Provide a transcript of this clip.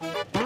Bye.